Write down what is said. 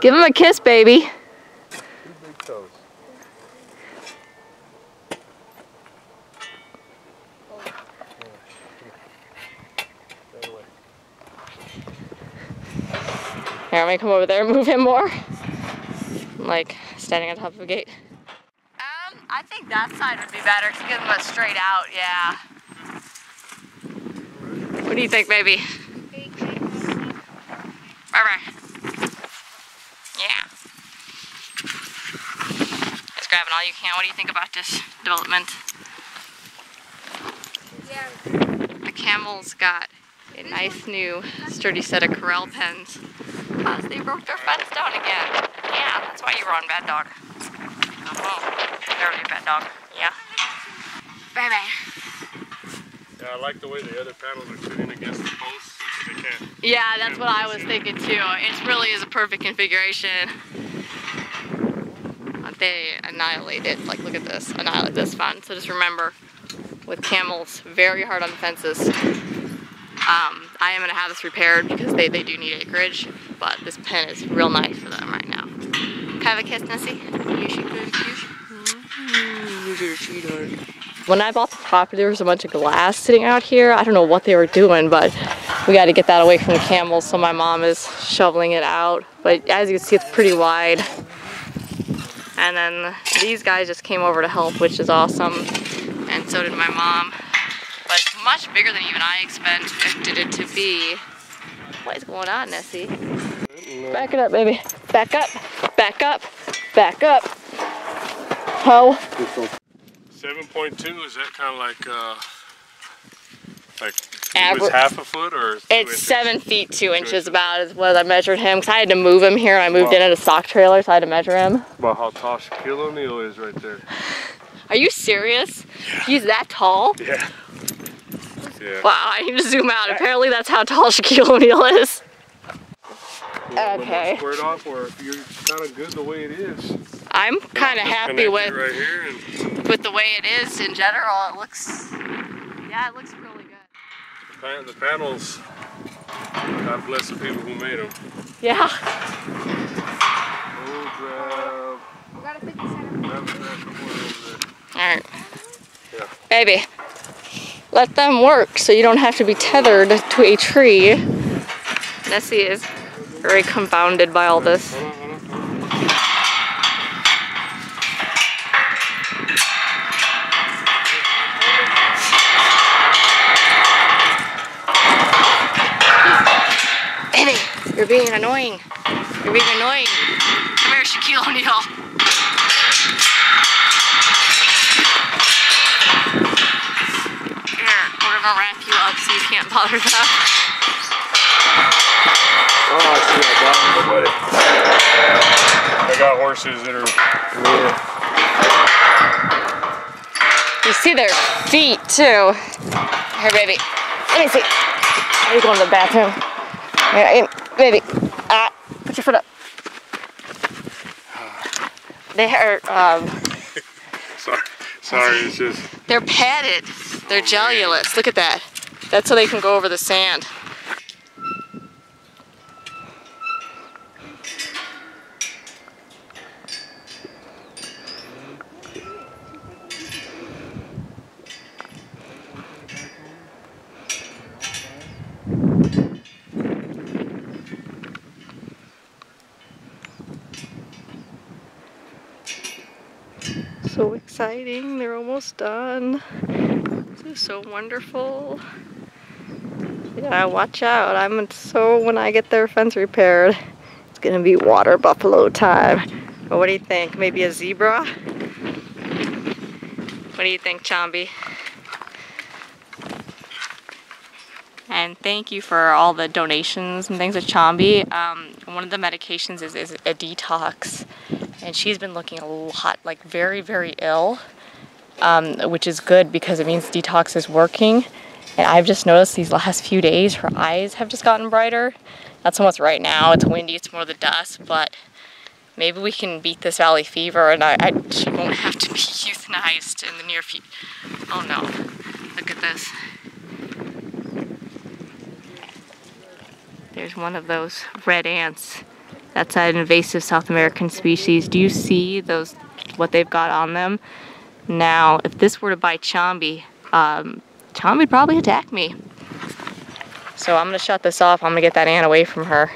Give him a kiss, baby. Here, I'm gonna come over there and move him more. I'm like standing on top of a gate. Um, I think that side would be better to give him a straight out, yeah. What do you think, baby? Bye bye. Yeah. Just grabbing all you can. What do you think about this development? Yeah. The camel's got a nice new sturdy set of corral pens. Because they broke their fence down again. Yeah, that's why you were on Bad Dog. Oh, barely a bad dog. Yeah. Bye bye. Yeah, I like the way the other panels are sitting against the posts. They can't. Yeah, that's what I was thinking too. It really is a perfect configuration. They annihilate it. Like, look at this. Annihilate this fence. So just remember, with camels, very hard on the fences. Um, I am going to have this repaired because they, they do need acreage, but this pen is real nice for them right now. Can I have a kiss, Nessie? You should go When I bought the property, there was a bunch of glass sitting out here. I don't know what they were doing, but we got to get that away from the camels, so my mom is shoveling it out. But as you can see, it's pretty wide. And then these guys just came over to help, which is awesome. And so did my mom. But it's much bigger than even I expected it to be. What is going on, Nessie? Back it up, baby. Back up. Back up. Back up. Ho. 7.2, is that kind of like, uh, like it Aver- was half a foot or? It's inches? seven feet two inches inches. about is what I measured him. Cause I had to move him here and I moved Wow. in at a stock trailer, so I had to measure him. About how tall Shaquille O'Neal is right there. Are you serious? He's that tall? Yeah. Yeah. Wow, I need to zoom out. Apparently that's how tall Shaquille O'Neal is. You want a little more Okay. Squared off, or if you're kind of good the way it is. I'm kind of Just happy with right and with the way it is in general. It looks, yeah, it looks really good. the panels. God bless the people who made them. Yeah. Oh, We got a 50 cent. grab, grab that somewhere over there. All right. Yeah. Baby, let them work so you don't have to be tethered to a tree. Nessie is very confounded by all this. Mm-hmm. Hold on, hold on, hold on. Baby, you're being annoying. You're being annoying. Come here, Shaquille O'Neal. Here, we're gonna wrap you up so you can't bother them. Oh, I see that bottom, buddy. I got horses that are You see their feet too. Here, baby. Let me see. Are you going to the bathroom? Here, in, baby. Ah, put your foot up. They are, um, Sorry, sorry, it's just. they're padded. They're jellulous. Look at that. That's so they can go over the sand. So exciting. They're almost done. This is so wonderful. Yeah, watch out. I'm so when I get their fence repaired, it's gonna be water buffalo time. But what do you think? Maybe a zebra? What do you think, Chambi? And thank you for all the donations and things with Chambi. Um, one of the medications is, is a detox, and she's been looking a lot, like very, very ill, um, which is good because it means detox is working. And I've just noticed these last few days her eyes have just gotten brighter. Not so much right now, it's windy, it's more the dust, but maybe we can beat this valley fever and I, I she won't have to be euthanized in the near future. Oh no, look at this. There's one of those red ants. That's an invasive South American species. Do you see those, what they've got on them? Now, if this were to bite Chambi, um, Chambi'd probably attack me. So I'm gonna shut this off. I'm gonna get that ant away from her.